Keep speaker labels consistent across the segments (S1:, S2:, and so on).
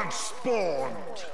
S1: Plant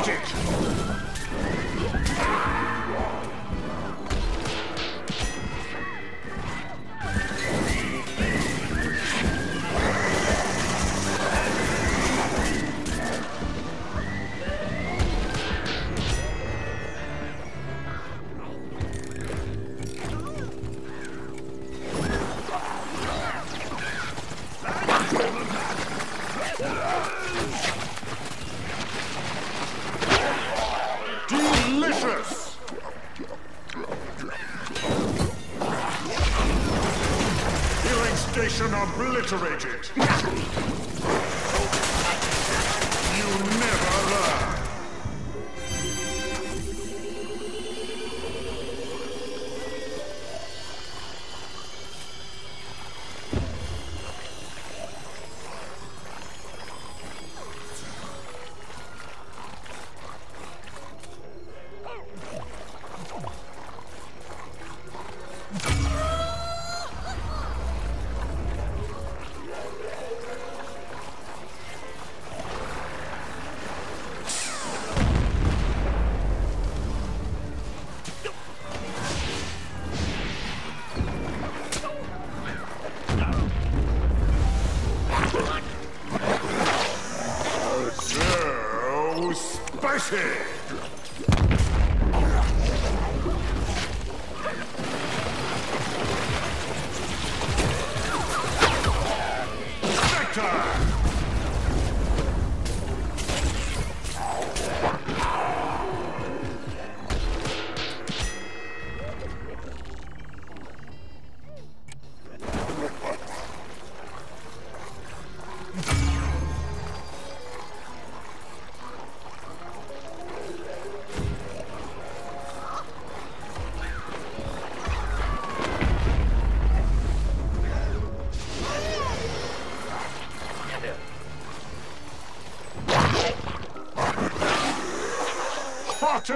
S1: Got it! Hot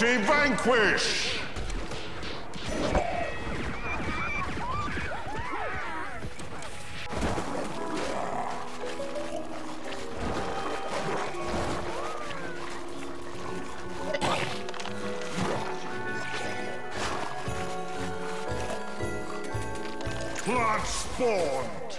S1: Multi-vanquish! Blood spawned!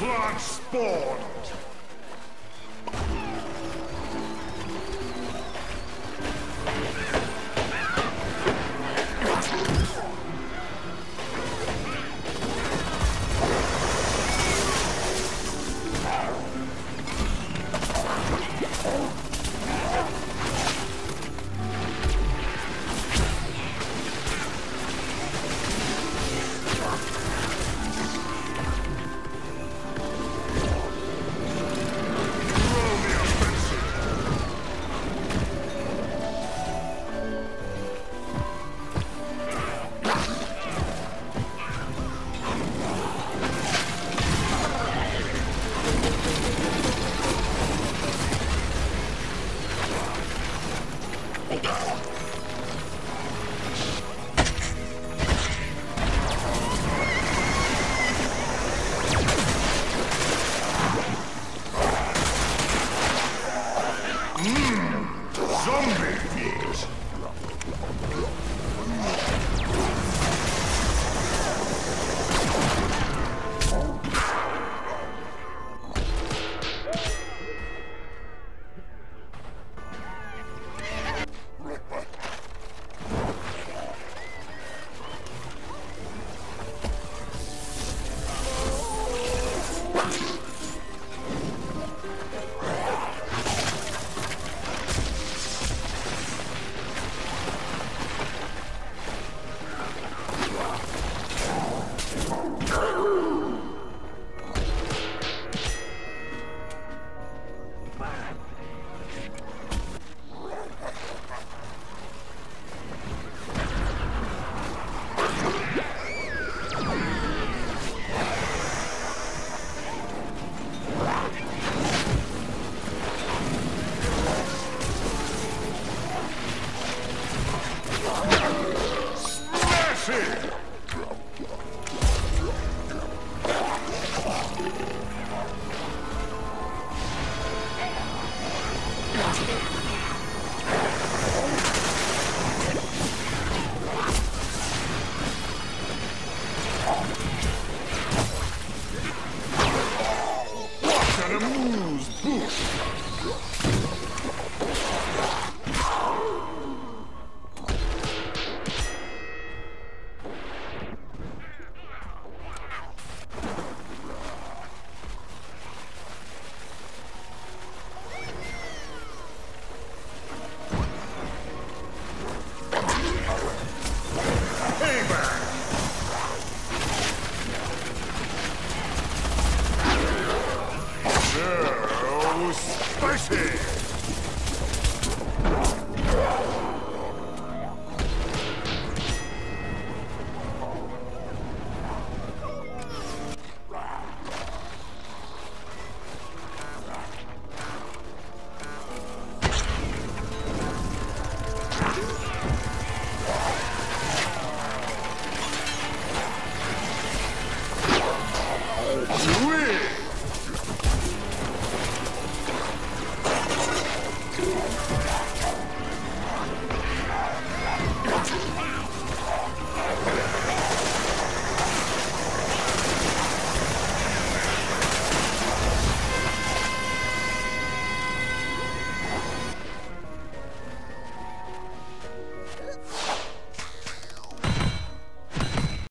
S1: Plant spawned!